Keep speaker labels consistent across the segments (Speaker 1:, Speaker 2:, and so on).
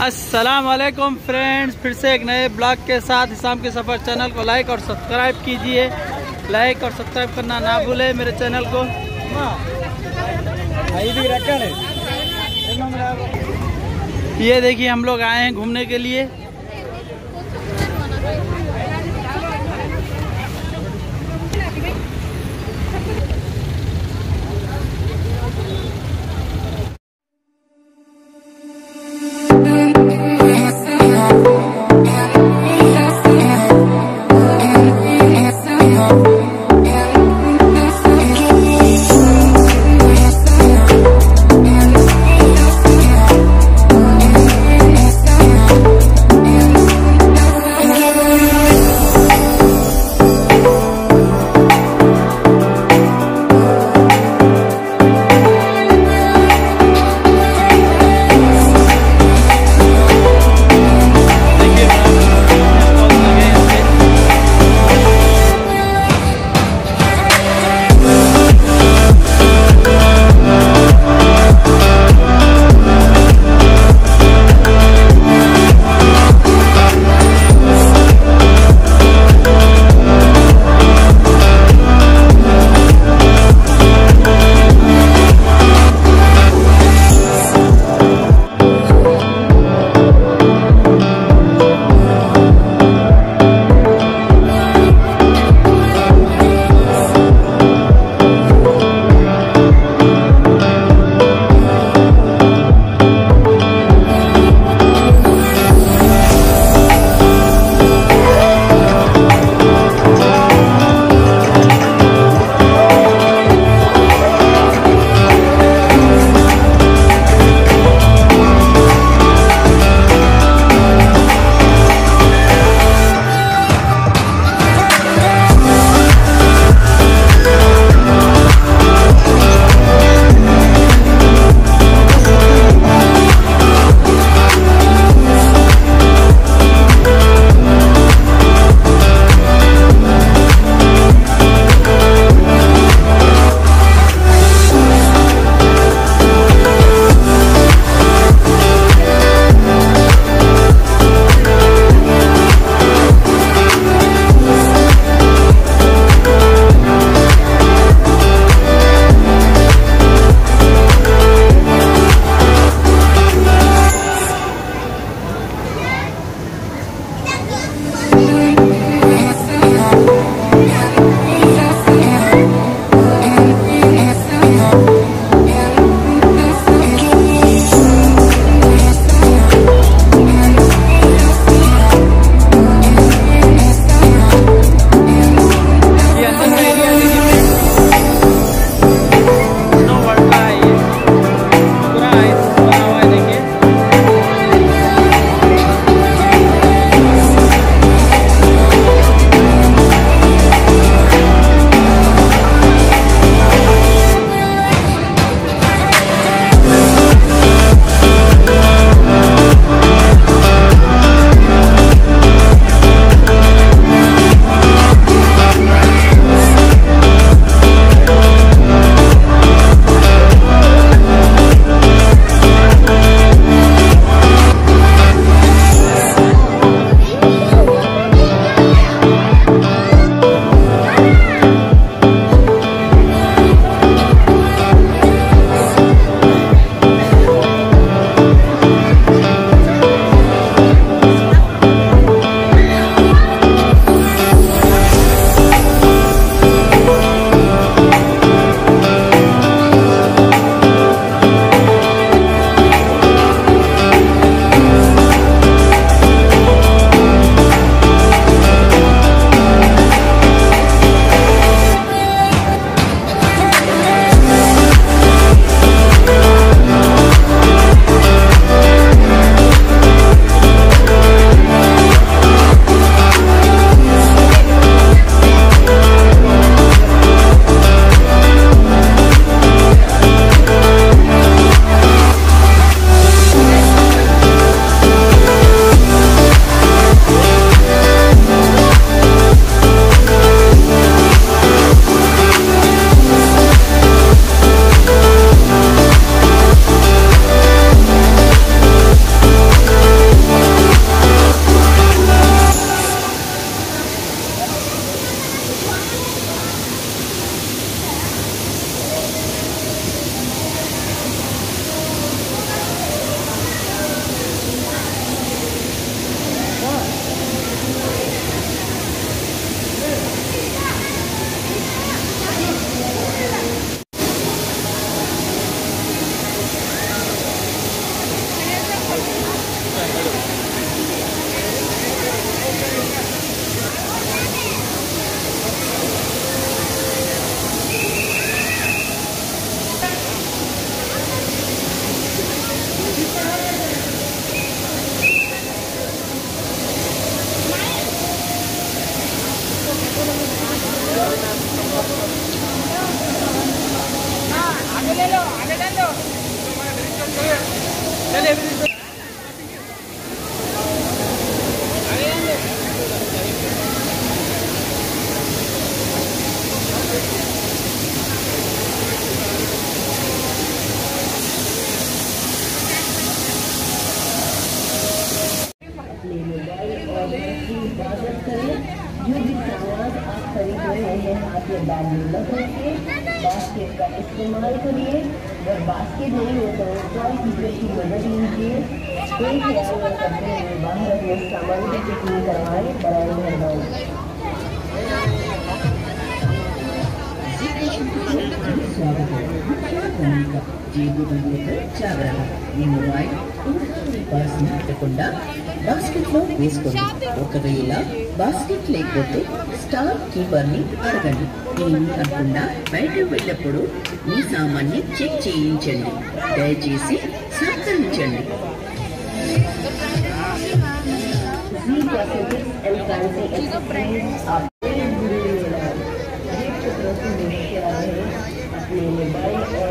Speaker 1: वालेकुम फ्रेंड्स फिर से एक नए ब्लॉग के साथ हिसाम के सफ़र चैनल को लाइक और सब्सक्राइब कीजिए। लाइक और सब्सक्राइब करना ना भूले मेरे चैनल को। ये देखिए, हम लोग आए हैं घूमने के लिए।
Speaker 2: हैं में मत रखिए बास्केट का इस्तेमाल करिए अगर बास्केट नहीं हो तो टॉय टीचर की मदद लीजिए एक न करते बाहर अपने सामान की चेकिंग करवाएँ बराए मेहरबानी
Speaker 3: జేబు రంగులతో జాగ్రత్త మీ మొబైల్ మీ పర్స్ పెట్టకుండా బాస్కెట్ లో వేసుకోండి ఒకవేళ బాస్కెట్ లేకపోతే స్టార్ కీపర్ ని అడగండి ఏమి కాకుండా బయట వెళ్ళినప్పుడు మీ సామాన్ని చెక్ చేయించండి దయచేసి సహకరించండి
Speaker 2: Z cosmetics and fancy accessories आप एक बुरे लेना जेब कपड़ों से होशियार है अपने मोबाइल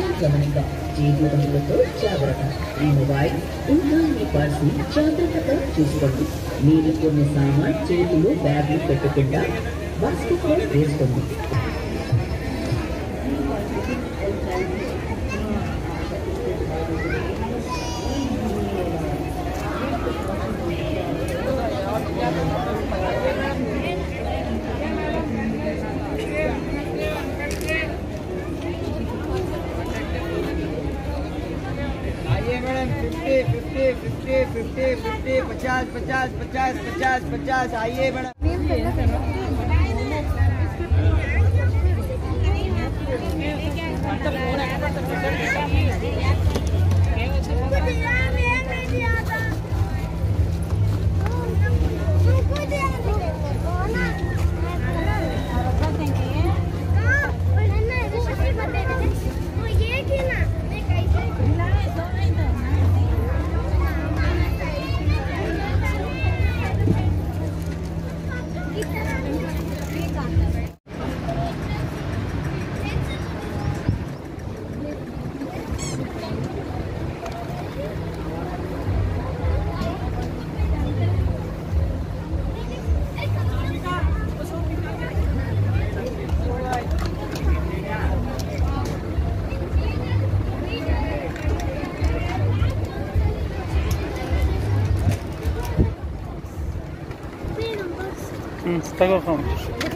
Speaker 3: గమనిక. జీవనములతో జాగ్రత్త. ఈ మొబైల్ ఇంకా మీ పర్సు జాగ్రత్తగా చూసుకోండి. మీరు కొన్ని సామాన్ చేతిలో బ్యాగ్లు పెట్టకుండా బాస్కెట్లో వేసుకోండి.
Speaker 1: फिफ्टी फिफ्टी पचास पचास पचास पचास पचास आइए Mm, z tego kończysz.